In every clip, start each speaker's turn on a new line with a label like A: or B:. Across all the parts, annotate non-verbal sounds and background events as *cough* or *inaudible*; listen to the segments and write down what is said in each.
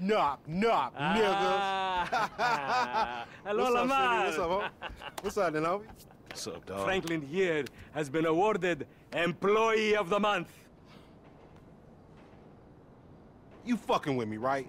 A: Knock, knock,
B: Ah. *laughs* Hello,
A: What's up,
B: Lamar.
A: What's up, homie? What's up, then, homie?
C: What's up, dog?
B: Franklin here has been awarded Employee of the Month.
A: You fucking with me, right?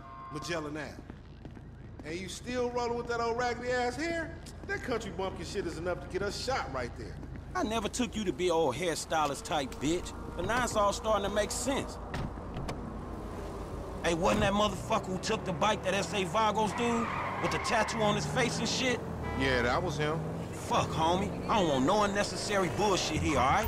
A: Magellan Ave. And you still rolling with that old raggedy ass hair? That country bumpkin shit is enough to get us shot right there.
D: I never took you to be old hairstylist type bitch, but now it's all starting to make sense. Hey, wasn't that motherfucker who took the bike that S.A. Vagos dude? With the tattoo on his face and shit?
A: Yeah, that was him.
D: Fuck, homie. I don't want no unnecessary bullshit here, alright?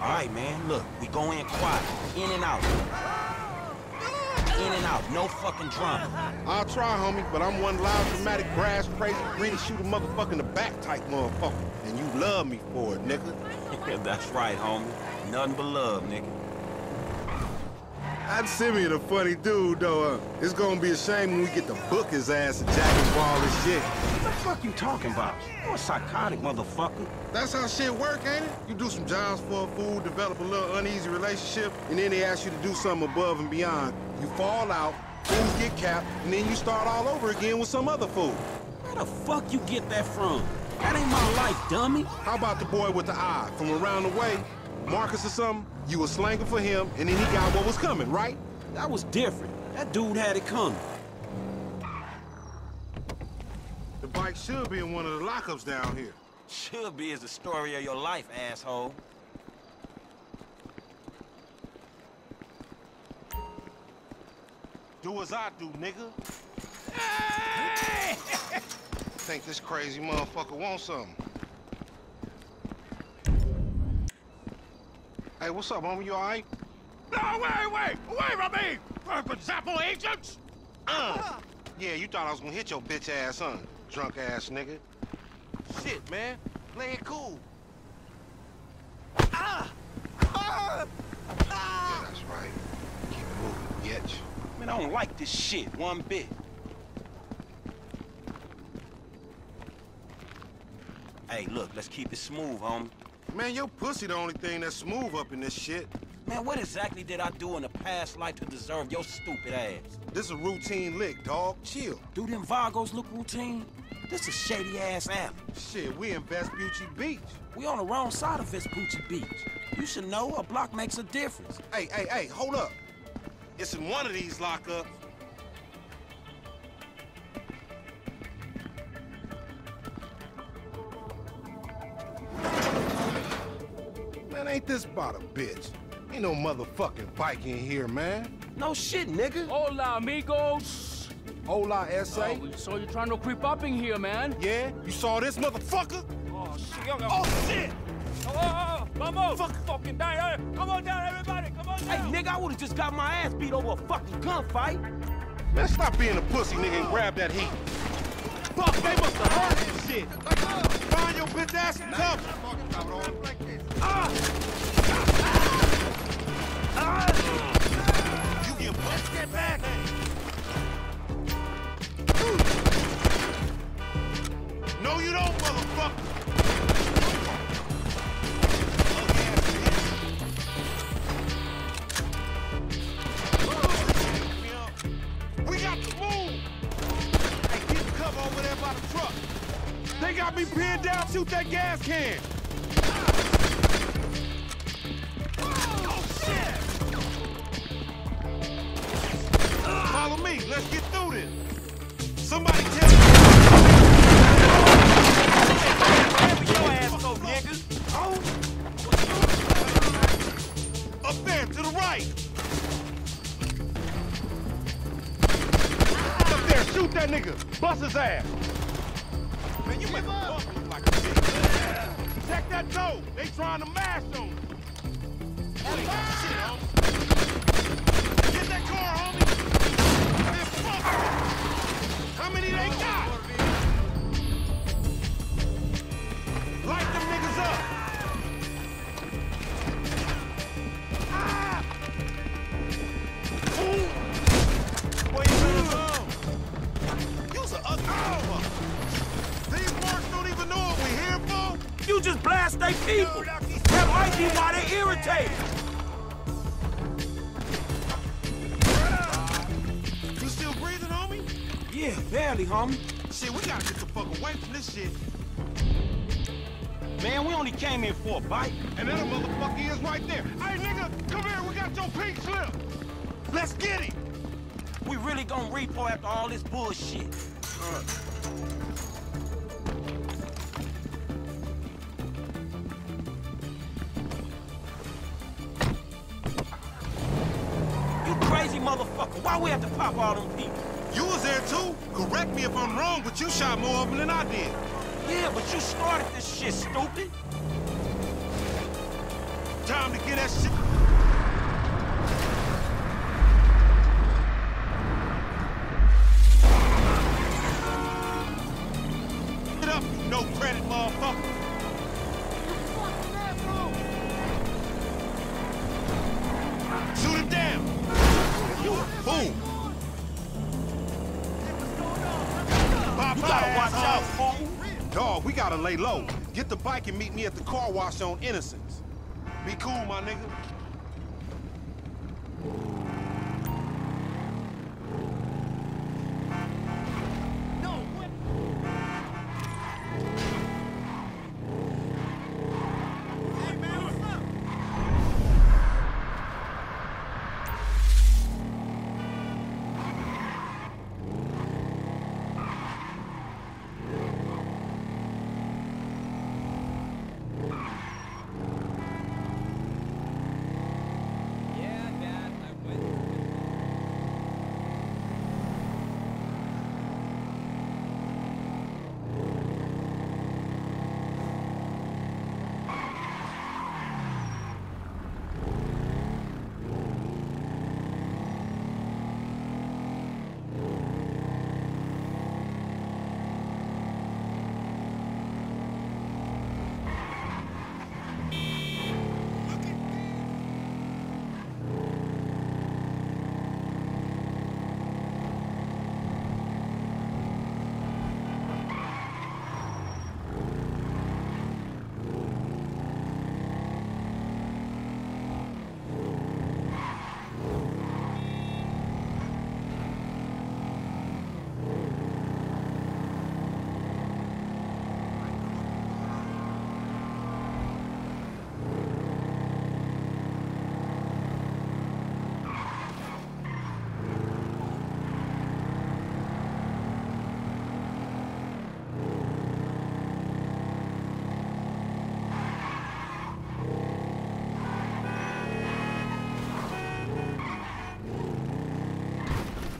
D: All right, man, look, we go in quiet, in and out. In and out, no fucking drama.
A: I'll try, homie, but I'm one loud, dramatic, brass, crazy, ready to shoot a motherfucker in the back type motherfucker. And you love me for it, nigga. *laughs*
D: That's right, homie. Nothing but love, nigga.
A: I'd Simeon a funny dude, though. Uh, it's gonna be a shame when we get to book his ass and jack his ball and shit.
D: What the fuck you talking about? You a psychotic motherfucker.
A: That's how shit work, ain't it? You do some jobs for a fool, develop a little uneasy relationship, and then they ask you to do something above and beyond. You fall out, fools get capped, and then you start all over again with some other fool.
D: Where the fuck you get that from? That ain't my life, dummy.
A: How about the boy with the eye from around the way? Marcus or something? You was slanging for him, and then he got what was coming, right?
D: That was different. That dude had it coming.
A: The bike should be in one of the lockups down here.
D: Should be is the story of your life, asshole.
A: Do as I do, nigga. Hey! *laughs* Think this crazy motherfucker wants something. Hey, what's up, homie? You alright?
E: No, wait, wait! Away from me! Purple Zappo agents!
A: Uh. Yeah, you thought I was gonna hit your bitch ass, huh? Drunk ass nigga. Shit, man. Play it cool.
D: Ah!
A: Yeah, that's right. Keep moving, bitch.
D: Man, I don't like this shit one bit. Hey, look, let's keep it smooth, homie.
A: Man, your pussy the only thing that's smooth up in this shit.
D: Man, what exactly did I do in a past life to deserve your stupid ass?
A: This is a routine lick, dog. Chill.
D: Do them Vagos look routine? This is shady-ass alley.
A: Shit, we in Vespucci Beach.
D: We on the wrong side of Vespucci Beach. You should know a block makes a difference.
A: Hey, hey, hey, hold up. It's in one of these lockups. Man, ain't this about a bitch? Ain't no motherfucking bike in here, man.
D: No shit, nigga.
F: Hola, amigos.
A: Hola, S.A.
F: Oh, we saw you trying to creep up in here, man.
A: Yeah? You saw this motherfucker?
F: Oh, shit. Yo, yo.
A: Oh, shit!
F: Oh, oh, oh, vamos. Fuck. Fucking down. Hey, eh? Come on down, everybody. Come on
D: Hey, nigga, I would've just got my ass beat over a fucking gunfight.
A: Man, stop being a pussy, nigga, and grab that heat. Fuck, they must have heard this shit. Find your bitch ass and. You get let's get back. No, you don't, motherfucker. Down. Shoot that gas can. You
D: just blast they people. That might be why they irritated.
A: You still breathing, homie?
D: Yeah, barely, homie.
A: Shit, we gotta get the fuck away from this shit.
D: Man, we only came here for a bite.
A: And that motherfucker is right there. Hey, nigga, come here. We got your pink slip. Let's get him.
D: We really gonna repo after all this bullshit. You motherfucker. Why we have to pop all them people?
A: You was there too. Correct me if I'm wrong, but you shot more of them than I did.
D: Yeah, but you started this shit, stupid.
A: Time to get that shit. You
D: gotta watch out, uh, fool.
A: Dog, we gotta lay low. Get the bike and meet me at the car wash on Innocence. Be cool, my nigga.